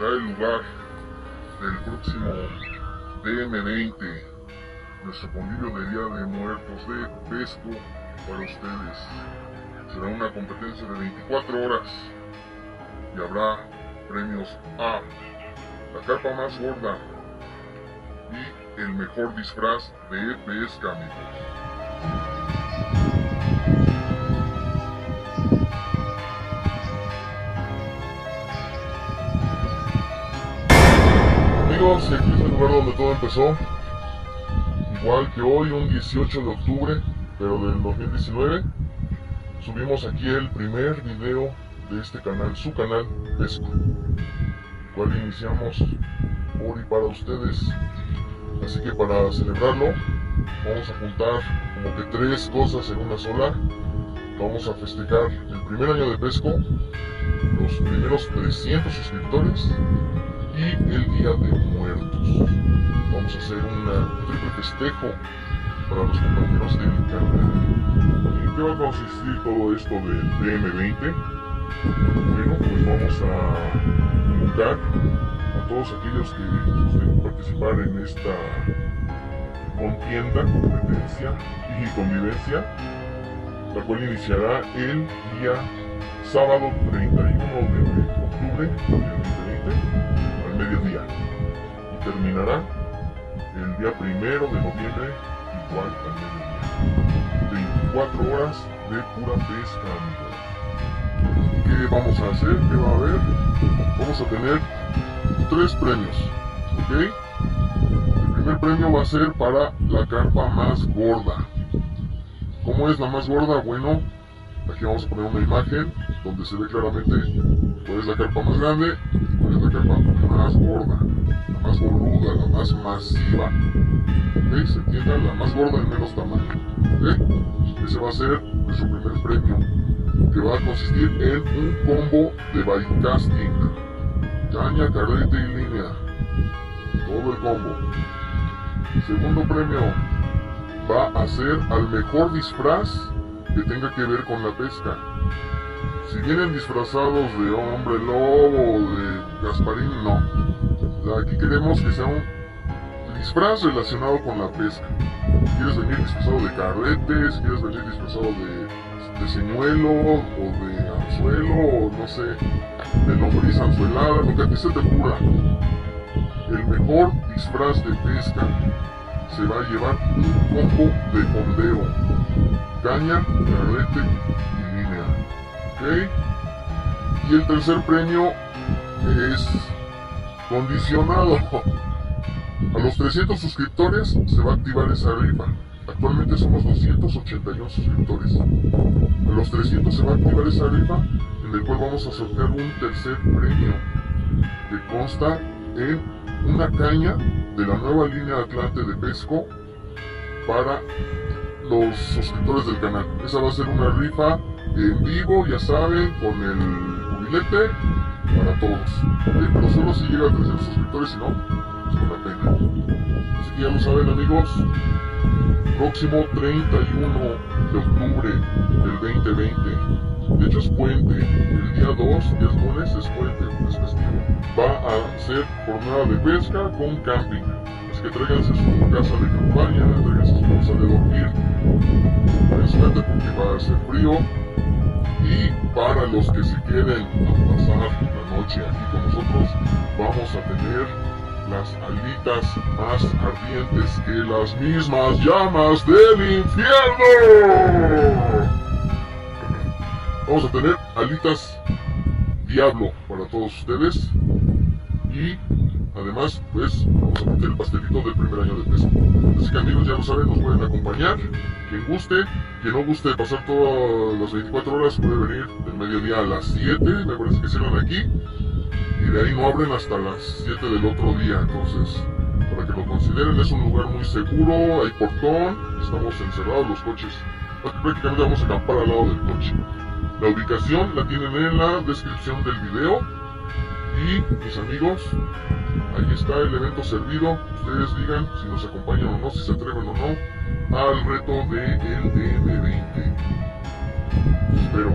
lugar del próximo DM20, nuestro convivio de Día de Muertos de Pesco para ustedes. Será una competencia de 24 horas y habrá premios a la carpa más gorda y el mejor disfraz de pesca, amigos. Amigos, aquí es el lugar donde todo empezó. Igual que hoy, un 18 de octubre, pero del 2019, subimos aquí el primer video de este canal, su canal Pesco, cual iniciamos por y para ustedes. Así que para celebrarlo, vamos a juntar como que tres cosas en una sola. Vamos a festejar el primer año de Pesco, los primeros 300 suscriptores y el Día de Muertos. Vamos a hacer un triple festejo para los compañeros del canal. ¿En qué va a consistir todo esto del DM20? Bueno, pues vamos a convocar a todos aquellos que gusten participar en esta contienda, competencia y convivencia, la cual iniciará el día sábado 31 de octubre del 2020 al mediodía y terminará el día primero de noviembre igual al mediodía. 24 horas de pura pesca, amigos. ¿Qué vamos a hacer? ¿Qué va a haber? Vamos a tener tres premios, ¿ok? El primer premio va a ser para la carpa más gorda. ¿Cómo es la más gorda? Bueno, aquí vamos a poner una imagen donde se ve claramente cuál es la carpa más grande y la más gorda, la más boluda, la más masiva. ¿Se entiende? La más gorda en menos tamaño. ¿Ok? Ese va a ser nuestro primer premio, que va a consistir en un combo de bite casting. Caña, carrete y línea. Todo el combo. Segundo premio va a ser al mejor disfraz que tenga que ver con la pesca. Si vienen disfrazados de hombre lobo o de No. Aquí queremos que sea un disfraz relacionado con la pesca. ¿Quieres venir disfrazado de carretes? ¿Quieres venir disfrazado de, de señuelo o de anzuelo o no sé, de lombriz anzuelada? Lo que a ti se te ocurra. El mejor disfraz de pesca se va a llevar un combo de fondeo, caña, carrete y línea. ¿Ok? Y el tercer premio es condicionado. A los 300 suscriptores se va a activar esa rifa. Actualmente somos 281 suscriptores. A los 300 se va a activar esa rifa en el cual vamos a sortear un tercer premio que consta en una caña de la nueva línea Atlante de Pesco para los suscriptores del canal. Esa va a ser una rifa en vivo, ya saben, con el jubilete para todos. ¿ok? Pero solo si llega a 300 suscriptores, si no, es con la pena. Así que ya lo saben amigos, próximo 31 de octubre del 2020. De hecho es puente, el día 2, que es lunes, es puente, es festivo. Va a ser jornada de pesca con camping. Así que tráiganse su casa de campaña, tráiganse su casa de dormir. Precisamente porque va a hacer frío. Para los que se queden pasar la noche aquí con nosotros, vamos a tener las alitas más ardientes que las mismas llamas del infierno. Vamos a tener alitas diablo para todos ustedes y además pues vamos a meter el pastelito del primer año de pesca. Así que amigos ya lo saben, nos pueden acompañar. Quien guste, quien no guste pasar todas las 24 horas puede venir del mediodía a las 7, me parece que cierran aquí y de ahí no abren hasta las 7 del otro día. Entonces, para que lo consideren, es un lugar muy seguro, hay portón, estamos encerrados los coches. Prácticamente vamos a acampar al lado del coche. La ubicación la tienen en la descripción del video. Y mis amigos, ahí está el evento servido. Ustedes digan si nos acompañan o no, si se atreven o no al reto de el DM20. Espero